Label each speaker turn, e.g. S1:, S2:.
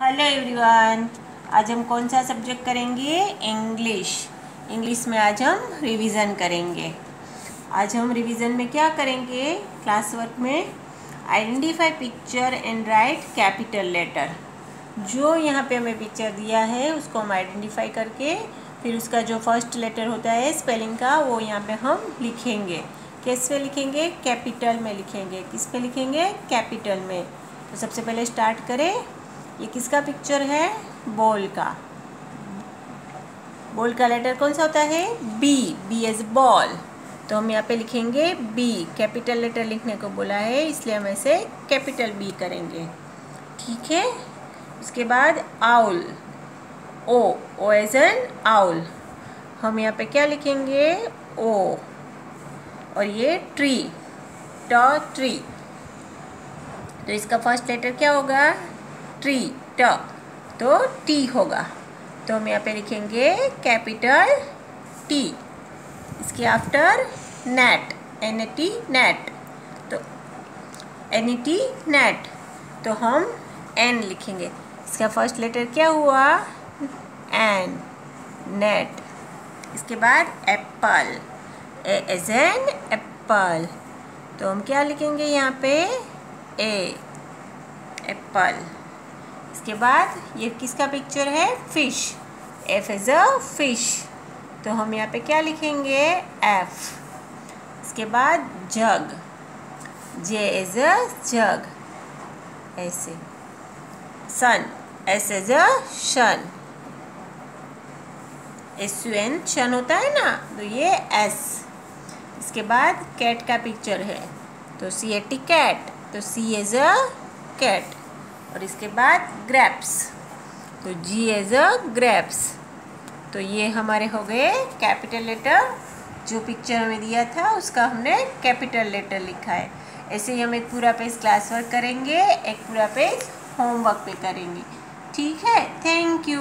S1: Hello everyone आज हम कौन सा सब्जेक्ट करेंगे? इंग्लिश इंग्लिश में आज हम रिवीजन करेंगे. आज हम रिवीजन में क्या करेंगे? क्लास वर्क में identify picture and write capital letter जो यहाँ पे हमें पिक्चर दिया है, उसको हम आइडेंटिफाई करके, फिर उसका जो फ़र्स्ट लेटर होता है स्पेलिंग का, वो यहाँ पे हम लिखेंगे. किस पे लिखेंगे? कैपिटल में लिखेंगे. किस पे लिखेंगे? कैपिटल में. तो सबसे पहले स्टार्ट करें. ये किसका पिक्चर है? बॉल का। बॉल का लेटर कौन सा होता है? बी बी एज बॉल तो हम यहाँ पे लिखेंगे बी कैपिटल लेटर लिखने को बोला है, इसलिए हम ऐसे कैपिटल बी करेंगे। ठीक है? उसके बाद owl O O as an owl हम यहाँ पे क्या लिखेंगे? ओ और ये ट्री ट ट्री तो इसका फ़र्स्ट लेटर क्या होगा? ट्री ट तो टी होगा। तो हम यहाँ पे लिखेंगे कैपिटल टी इसके after net N A T net तो एन ई टी नेट तो हम एन लिखेंगे। इसका फ़र्स्ट लेटर क्या हुआ? एन नेट इसके बाद apple A as an apple तो हम क्या लिखेंगे यहाँ पे? ए एप्पल इसके बाद ये किसका पिक्चर है? Fish F is a fish तो हम यहाँ पे क्या लिखेंगे? एफ़ इसके बाद जग जे इज़ अ जग ऐसे. सन एस इज़ अ शन एस यू एन शन होता है ना? तो ये एस इसके बाद कैट का पिक्चर है. तो सी ए टी कैट तो सी एज अ कैट और इसके बाद ग्रैप्स तो जी एज अ ग्रैप्स तो ये हमारे हो गए कैपिटल लेटर जो पिक्चर हमें दिया था, उसका हमने कैपिटल लेटर लिखा है। ऐसे ही हम एक पूरा पेज क्लास वर्क करेंगे, एक पूरा पेज होमवर्क पे करेंगे। ठीक है? Thank you